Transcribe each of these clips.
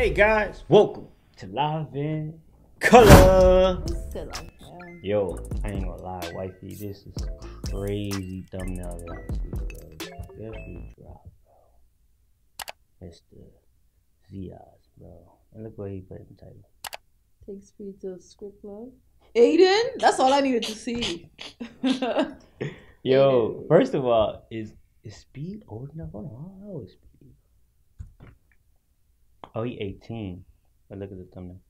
Hey guys, welcome to Live in Color. Like. Yo, I ain't gonna lie, wifey, this is crazy thumbnail that I see, bro. Guess who dropped, bro? Mr. Zias, bro. And look what he put in the title. Take speed to script club. Adin, that's all I needed to see. Yo, first of all, is is Speed old enough? Hold on, how old is Speed? Oh, he 18. But look at the thumbnail.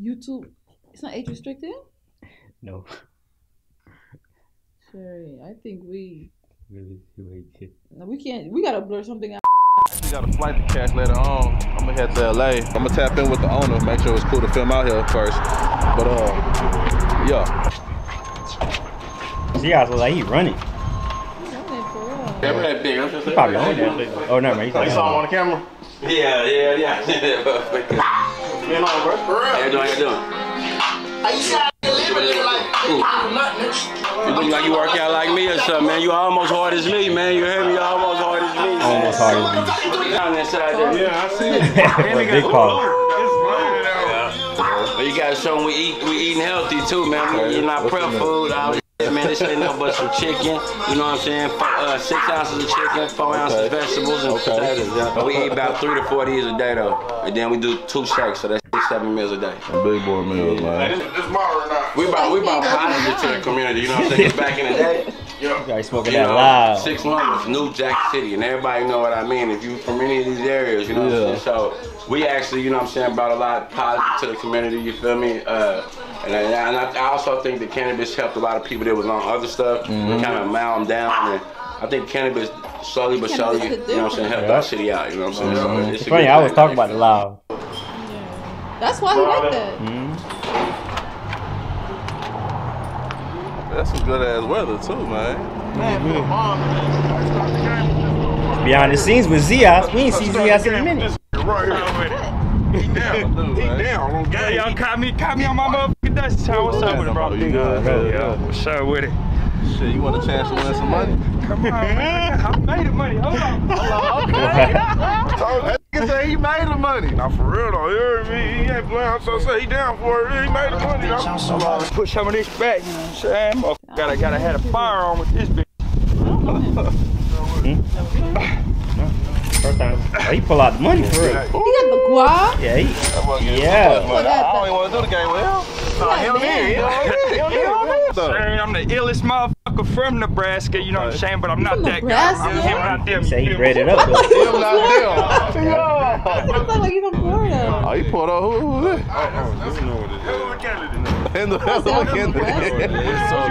YouTube, it's not age restricted. No, Sherry, I think we really, he 18. no, we can't. We gotta blur something out. We got a flight to catch later on. I'm gonna head to LA. I'm gonna tap in with the owner, make sure it's cool to film out here first. But uh, yeah. Zias look like he running. Camera that big. I'm just probably on that. Oh, no, man. You saw him on the camera? Yeah, yeah, yeah. Been on, bro. How you doing? How you doing? You look like you work out like me or something, man. You almost hard as me, man. You hear me? You almost hard as me. man. almost hard as Down inside there. Yeah, I see it. Big pause. But you gotta show them we eat, we eating healthy too, man. We eating our prep food. All man, this ain't nothing but some chicken. You know what I'm saying? Four, uh, six ounces of chicken, four ounces of vegetables, and Okay. potatoes. Yeah. But we eat about three to four of these a day though, and then we do two shakes, so that's six, seven meals a day. Big boy meals, man. We about we about positive to the community. You know what I'm saying? 'Cause Back in the day. Yeah. You guys smoking You that know, loud. Six one was New Jack City, and everybody know what I mean. If you from any of these areas, you know what I'm saying. So we actually, you know what I'm saying, brought a lot of positive to the community. You feel me? Uh, and, I, and I, I also think that cannabis helped a lot of people that was on other stuff, Mm-hmm. kind of mow them down. And I think cannabis slowly but surely, you know what I'm saying, helped Yeah. our city out. You know what I'm saying? So It's a funny, I was thing. talking about the loud. That's why we like that. Mhm. That's some good ass weather too, man. Behind the scenes with Zias, we ain't seen Zias in a minute. He down, he down. Yeah, y'all caught me, caught me on my motherfucking dust time. What's up with it, bro? You good? Bro, Yeah, what's up with it? Shit, you want a chance to win some money? Come on, man. I made the money. Hold on. That nigga say he made the money. Now for real though, you heard me? He ain't playing, so say he down for it. He made the money though. Put some of this back, you know what I'm saying? Motherfucker Gotta, gotta have a firearm with this bitch. Hmm? First time. Oh, he pull out the money for real. He got the guap. Yeah, he, That boy getting Yeah. I don't even want to do the game with him. He it. He it. He it. though. I'm the illest motherfucker from Nebraska, you know what I'm saying? But I'm not From that guy. Nebraska? I'm him, not them. he said he you feel me? bred it up though. Him, not them. It looks like he's from Florida. Oh, he pulled up. Who, who was it? In the Sounds what from you Nebraska.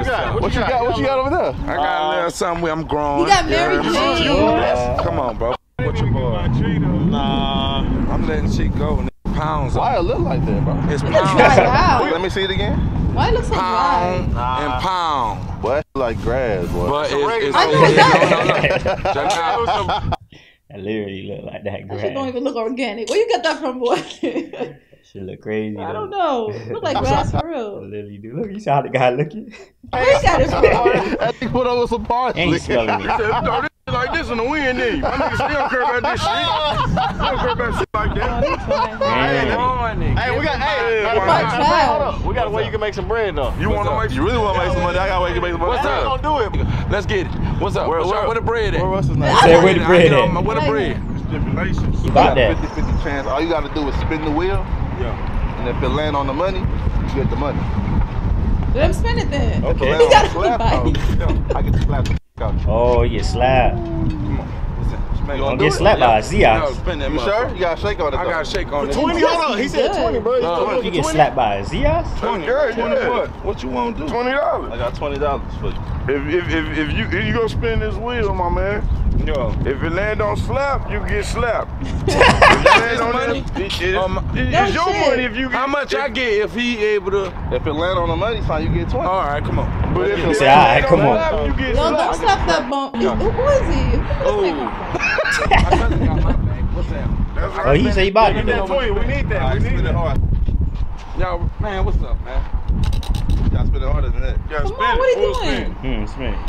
got? What you got? What you got over there? I got a uh, little something where I'm growing. He got Mary Jane. Come on, bro. What you boy? Nah. I'm letting shit go. Nigga. Pounds. Why it look like that, bro? It's pounds. dry out. Let me see it again. Why it looks so Pound dry? and pound. Boy, that like grass, boy. But it's, it's I know it no, no, no. Just. That literally look like that That shit don't even look organic. Where you get that from, boy? Shit look crazy. I though. don't know. Look like grass for real. Literally do. Look, you saw how the guy looking. Where you got it from? That nigga put over some parsley. And he smelling He it. Said, throw this shit like this in the wind, then. My niggas still care about this shit. They don't care about shit like Oh, that. he's fine. Hey, we got. Hey, Hey, matter of Fuck fact, trash. hold up. We got a way you can make some bread though. You want to make You really want to make some money? I got a way you can make some money. What's up? Don't do it. Let's get it. What's up? Where- What's where- Where the bread at? Where Russell's name? Say where the bread at. Where the bread? Stipulations. You about that. 50 50 chance. All you got to do is spin the wheel, Yeah. and if it land on the money, you get the money. Let him spin it then. Okay. He got the slap, everybody. I get to slap the f- out you. Oh, you get slapped. Come on. Listen. You Don't gonna get slapped by a No, Zias. spin that You sure? You got to shake on it. I got to shake on it. 20, hold on. He said 20, bro. He's No, talking You get slapped by a Zias? 20, Yeah, 20 yeah. what? What you want to do? $20. I got $20 for you. If, if, if, if you if you gonna spin this wheel, my man, Yo. if it land on slap, you get slapped. if it land on money? It, it, Um, it- No it's your shit. money if you get How much I get if he able to? If it land on the money sign, you get 20. All right, come on. But if You say, land "Alright, come on." slap, you get Yo, don't slap that bump. Who who is he? Where did this man come from? That's Oh, he say he bought Give me it. that 20. We need that. We need that. hard. Yo, man, what's up, man? You got to spin harder than that. You gotta Come spin on, it. what are you Full doing? spin. Hmm, spin it.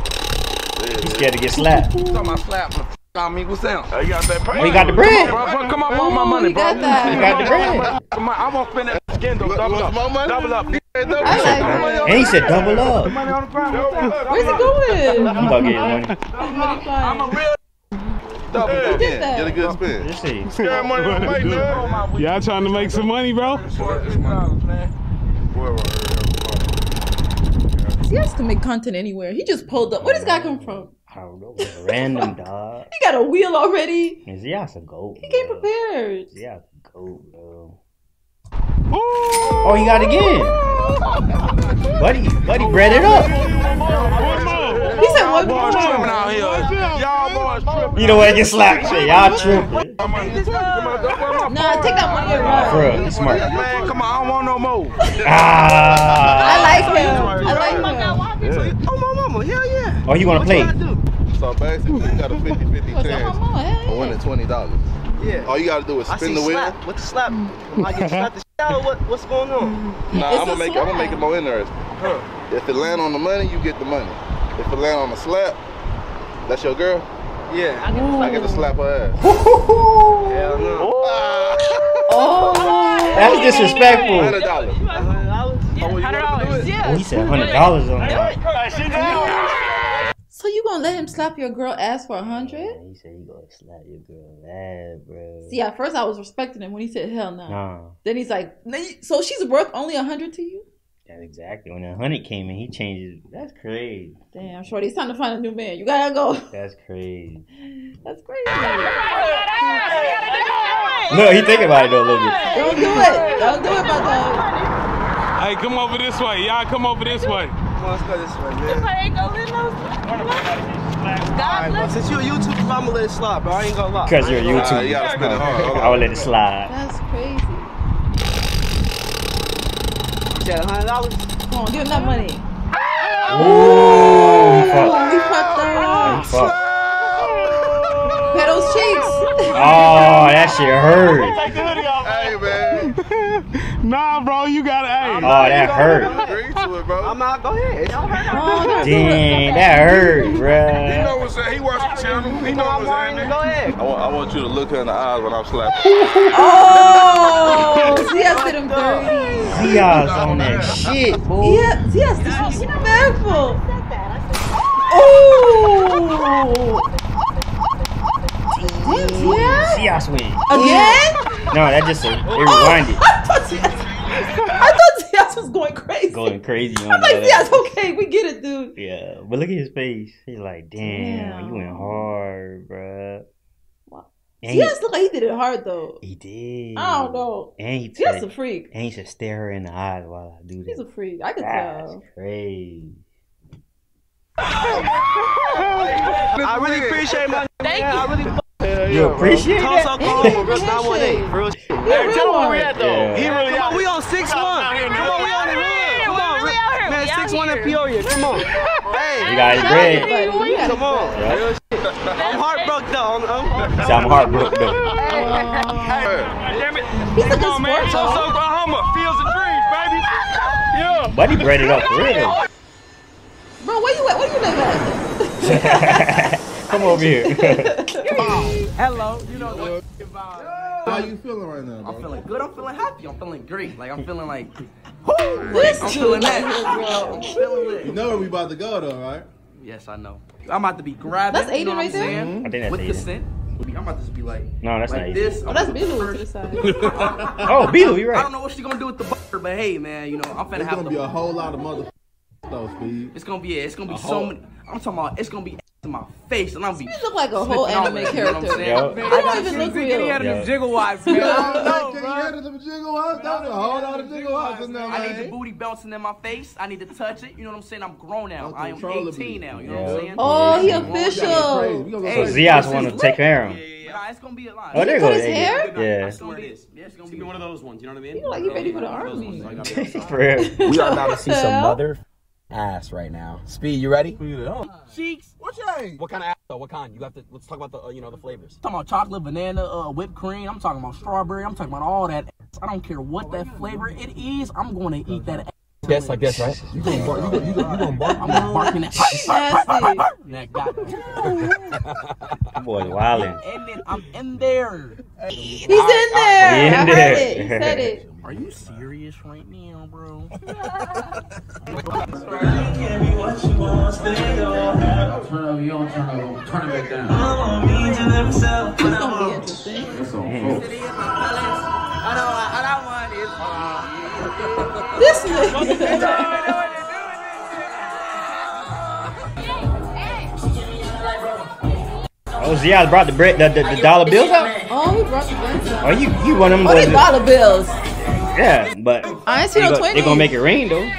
He's scared to get slapped. Talking about slap. I mean, what's that? I got that pay. Oh, you got the bread. Bro, bro, come on, want my money, bro. got that. You got the bread. Come on, I won't spend that skin though. Double What's my up. money? Double up. nigga. I like it. And he said double up. Money on the ground. What's that? Where's he going? I'm about to get his money. Money I'm a real Double did again. that? Get a good spin. Let's see. scared money on the way, man. Y'all trying to make some money, bro? He has to make content anywhere. He just pulled up. Where does this guy come from? I don't know. Random dog. He got a wheel already. And Zias a goat. He came bro. prepared. Zias a goat, bro. Oh, he got it again. Buddy, buddy bred it up. He said one more. Boys tripping out here. Y'all boys tripping. You know what? Get slapped. Shit, y'all tripping. Nah, take that money and run. Bro, he's smart. Man, come on, I don't want no more. ah. I like him. I like him. Oh, my mama, hell yeah. Oh, you want to play? So basically, you got a 50 50 chance mama? Hey. of winning $20. Yeah. All you gotta do is spin the wheel. slap. What the slap? I get slapped the shit out what, what's going on? Nah, It's I'm gonna make it, I'm gonna make it more interesting. If it land on the money, you get the money. If it land on the slap, that's your girl. Yeah. I get to slap her ass. Hell no. Ah. Oh. That's disrespectful. Hundred dollars. $100? Uh-huh. Oh, he said hundred dollars on that. So you gonna let him slap your girl ass for a hundred? He said he gonna slap your girl bad, bro. See, at first I was respecting him when he said hell no. Nah, Then he's like, so she's worth only a hundred to you? That's exactly when the hundred came in. He changed. It. That's crazy. Damn, shorty, it's time to find a new man. You gotta go. That's crazy. That's crazy. no, he thinking about it though a little bit. Don't do it. Don't do it, my dog. Hey, come over this way. Y'all come over this way. Come on, let's go this way, man. Alright, bro. Since you a YouTuber, I'm gonna let it slide, bro. I ain't gonna lie. Cause you're a Nah, you YouTuber. gotta spin it hard. Hold I will let it slide. That's crazy. You $100? Come on, give him that oh, money. Ooh, he fucked. Oh, he fucked He up. fucked. Pet those cheeks. Oh, that shit hurt. Hey man, Nah, bro, you gotta. Hey, Oh, that hurt. Agree to it, bro. I'm not, go ahead. Oh, that's Dang, that hurt, He bruh. know what's that. He watch the channel. He know I'm what's lying. that. Go ahead. I want, I want you to look her in the eyes when I'm slapping. Oh, Zias did him dirty. Zias on that shit, boy. Yeah, Zias disrespectful. Oh. Damn, Zias. Zia's win. Again? No, that just a, it oh. rewinded. thought Zias was going crazy. Going crazy on I'm like, that. Zias, okay, we get it, dude. Yeah, but look at his face. He's like, damn, Damn. you went hard, bruh. Wow. And he, look like he did it hard though. he did. I don't know. And he Zias a freak. and he said, stare her in the eyes while I do this. He's a freak. I could That's tell. crazy. I really appreciate my Thank you. I really You appreciate Tulsa, that? Oklahoma, real 918. Real shit. Hey, tell him where we at Yeah. He really Come out on, we on 6 1. Come on, we on the hood. Come on, man, 6 1 in Peoria. Come on. Hey, You got his bread. Come on. Yeah. I'm heartbroken though. I'm, I'm, So I'm heartbroken though. Damn it. He's a good Come on, man. sport, Tulsa, though. Oklahoma. Fields and dreams, baby. Yeah. But he bred it up for real. Bro, where you at? Where you live at? Come over here. Hello, you know what How you feeling right now, Bro? I'm feeling good. I'm feeling happy. I'm feeling great. Like I'm feeling like This I'm dude feeling that. here, bro. I'm feeling lit. know where we about to go though, right? Yes, I know. I'm about to be grabbing. That's you know Adin right I'm there? Mm-hmm. I think that's With Adin. consent. I'm about to just be like, No, that's like not this. Adin. Oh, I'm that's gonna B. Lou put to the side. Oh, Beetle, you're right. I don't know what she's gonna do with the butter, but hey, man, you know I'm finna It's have gonna to. be a whole lot of mother though, speed. It's gonna be yeah, it's gonna be A so whole- many. I'm talking about it's gonna be in my face, and I'm be. You look like a whole flipping out anime with it, you know what I'm character. saying? Yo. You don't even look real. Yeah. jiggle wise, man. I don't know, Can you bro. hear the jiggle house? That's a whole lot of jiggle house in there, I need the booty bouncing in my face. I need to touch it. You know what I'm saying? I'm grown now. I am 18 now. You know what I'm saying? Oh, he Yeah. Crazy. We official. gonna go Hey, So. Zias want to take care of him. Nah, it's gonna be a lot. Oh, there cut goes his hair? Yeah. It's gonna be, yeah, it's gonna be one of those ones. You know what I mean? You look like you ready for the army. For real. We are about to see some hell? mother ass right now. Speed, you ready? Cheeks. What you ain't? What kind of ass though? What kind? You have to. Let's talk about the uh, you know the flavors. talking about chocolate, banana, uh, whipped cream. I'm talking about strawberry. I'm talking about all that. ass. I don't care what that flavor it is. I'm going to eat that. ass. Guess, I guess, right? You gonna bark? You gonna, you gonna, you gonna bark? I'm gonna bark in that. Nasty. That got That boy wildin'. And then I'm in there. He's in there. He in I there. heard it. He said it. Are you serious right now, bro? Turn up, you don't turn up, turn it back down. It's gonna be interesting. This nigga. Oh, Zion brought the bread, the, the, the dollar bills out. Oh, he brought the guns out. Oh, you you one of them Oh, boys? they dollar bills. Yeah, but I ain't they no go- they 20s. gonna make it rain though.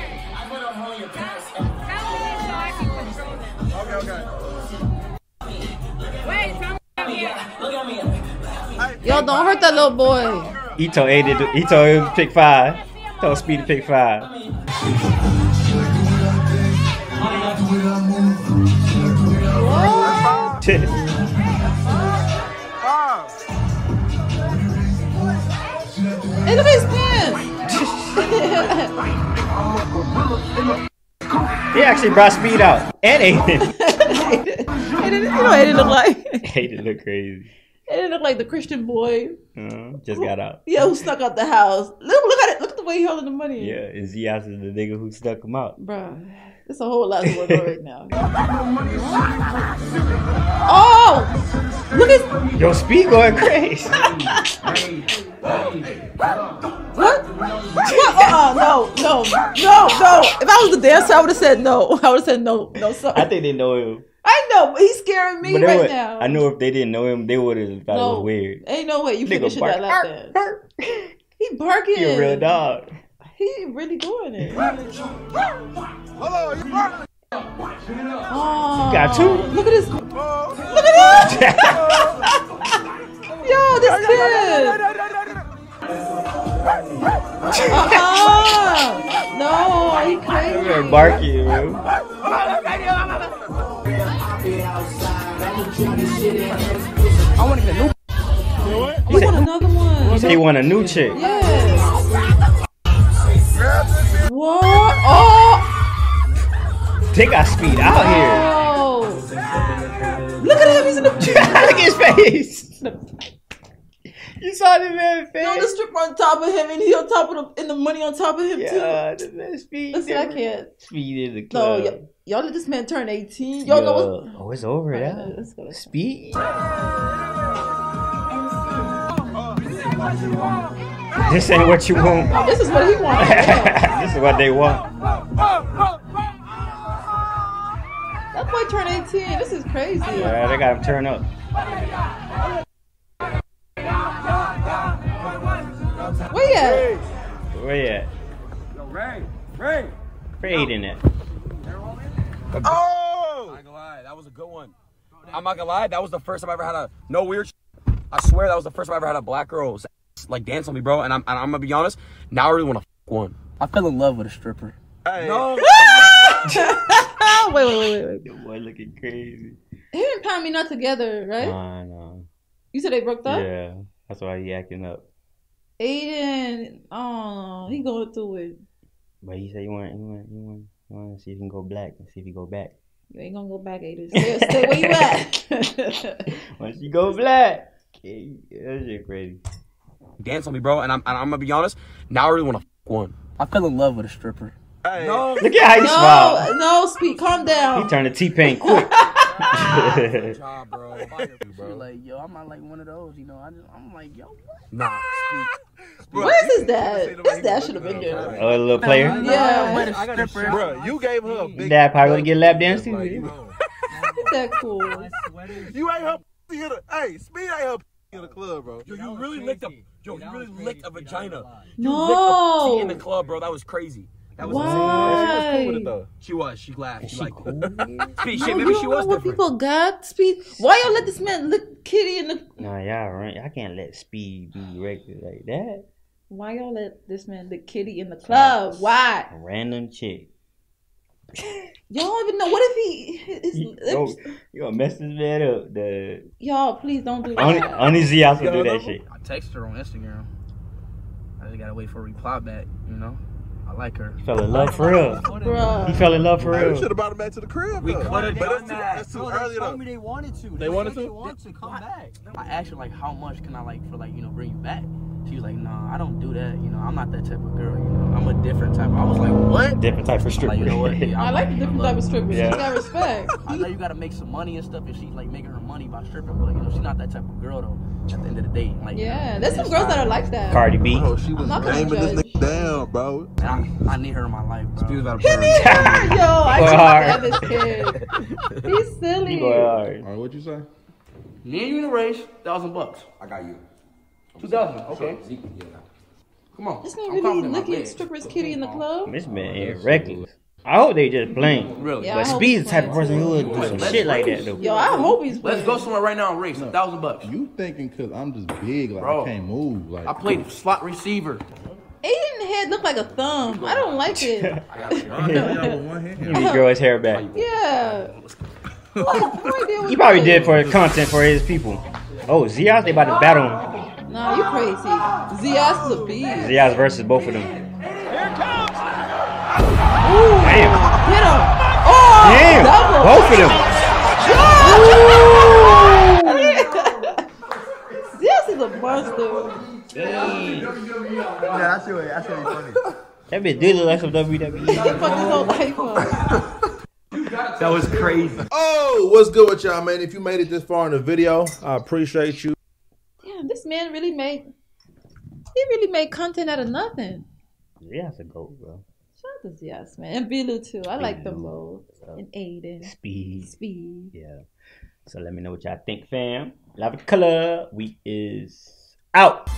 Yo, don't hurt that little boy. He told A to, he told him to pick five. Told Speed to pick five. What? Hey, look at his pants. he actually brought Speed out and Adin. Hey, you know it look like? Adin look crazy. It didn't look like the Christian boy. Uh, just got out. Yeah, who snuck out the house. Look, look at it. Look at the way he holding the money. Yeah, and Zion is the nigga who stuck him out. Bruh, it's a whole lot going on right now. Oh! Look at Yo, Speed going crazy. what? What? Uh-uh, no, no, no, no. If I was the dancer, I would have said no. I would have said no, no, sorry. I think they know him. I know, but he's scaring me right would, now. I know if they didn't know him, they would have thought it was weird. Ain't no way you Nigga finish bark, that lap dance. He barking. He a real dog. He really doing it. Hello, you? Oh, Got two. Look at this. Look at that. Yo, this kid. Uh-uh. No, he crazy. You're barking, bro. I want to get a new. What? He want another one. He want a new chick. Yes. What? They got Speed out here. Oh. Look at him. He's in the. Look at his face. You saw the man's face. No, the stripper on top of him, and he on top of the, and the money on top of him Yeah, too. the man Speed. Listen, I can't. Speed in the No, y- y'all let this man turn 18. Y'all know what? Oh, it's over Alright, now. let's go. Speed. This ain't what you want. This is what he wants. This is what they want. That boy turned 18. This is crazy. Yeah, they got him turn up. Where you at? Where you at? Ray, Ray. Where Adin at? Oh! I'm not gonna lie, that was a good one. I'm not gonna lie, that was the first time I ever had a no weird. Sh- I swear that was the first time I ever had a black girl s- like dance on me, bro. And I'm and I'm gonna be honest, now I really want to f- one. I fell in love with a stripper. Hey. No, wait, wait, wait, wait, The boy looking crazy. wait. Him and Tommy not together, right? I know. You said they broke up? Yeah, that's why he acting up. Adin, oh, he going through it. But he said you want, you want, you want, you want to see if he can go black and see if he go back. You ain't gonna go back, Adin. Stay, stay where you at. Once you go black, okay, that shit crazy. dance on me, bro. And I'm and I'm gonna be honest, now I really want to f- one. I fell in love with a stripper. Hey. No, Look at how he no, smile. no, speak. Calm down. He turned to T-Pain quick. job, bro. bro. Like, yo, I'm not like one of those, you know. I just, I'm like, yo, Nah, Where's his dad? His dad should have been there. oh, a little player. Yeah, with a stripper. Bro, you gave her a big. Dad probably gonna get lap dance too. Like, you that cool. You ain't her pussy in the. Hey, speed ain't her in the club, bro. yo, you really licked a yo, you really licked a vagina. No. in the club, bro. That was crazy. That was She was cool with it Why? though. She was. She laughed. She, She liked cool? it. Speak No, shit. you Maybe don't she was what people got. Speed. Why y'all let this man lick Kitty in the? Nah, y'all right. I can't let speed be regular like that. Why y'all let this man lick Kitty in the club? Why? A random chick. Y'all don't even know. What if he? His You lips? gonna, you gonna mess this man up. The Y'all, please don't do that. only Z also do that shit. I text her on Instagram. I just gotta wait for a reply back, you know. I like her. He fell in love for real. Bruh. He fell in love for Hey, we real. should have brought him back to the crib. We though. could have But done that's too, that. that's too No, early they told though. me they wanted to. They wanted to? They wanted to come back. I asked her like, how much can I like for like you know bring you back? She was like, nah, I don't do that. You know, I'm not that type of girl. You know, I'm a different type. I was like, what? Different type of stripper. Like, you know what? Yeah, I I'm like the different type of it. strippers. Yeah. She got respect. I know you gotta make some money and stuff, and she's like making her money by stripping, but you know she's not that type of girl though. At the end of the day, like Yeah, there's some girls that are like that. Cardi B. Bro, she was I'm not gonna gaming this nigga down, bro. I, I need her in my life, bro. He was about He to need her, yo. I Go just hard. love this kid. He's silly. You go hard. All right, what'd you say? Me and you in a race, thousand bucks. I got you. Two thousand, okay. Come on. This man I'm really confident in my looking at strippers kitty in the club. This man is reckless. I hope they just playing. Really? Yeah, I But hope Speed's he's the type of person who would do some Let's shit like that though. Yo, I hope he's Let's go somewhere right now and race. A thousand bucks. You thinking because I'm just big, like Bro. I can't move. Like I played slot receiver. Adin head look like a thumb. I don't like it. y'all with one hand. You need to grow his hair back. Yeah. Like, boy, deal with He probably did for content for his people. Oh, Zias, they about to battle him. Nah, you crazy. Zias is a beast. Zias versus both of them. Here comes. Ooh, Damn. hit him. Oh, Damn. double. Both of them. Zias is a monster. Yeah, that's really, that's really funny. That bitch did look like some WWE. He fucked his whole life up. That was crazy. Oh, what's good with y'all, man? If you made it this far in the video, I appreciate you. This man really made. He really made content out of nothing. Zias a goat, bro. Shout out to Zias, man. And B. Lou too. I like them both. And Adin. Speed. Speed. Yeah. So let me know what y'all think, fam. Love the color. We is out.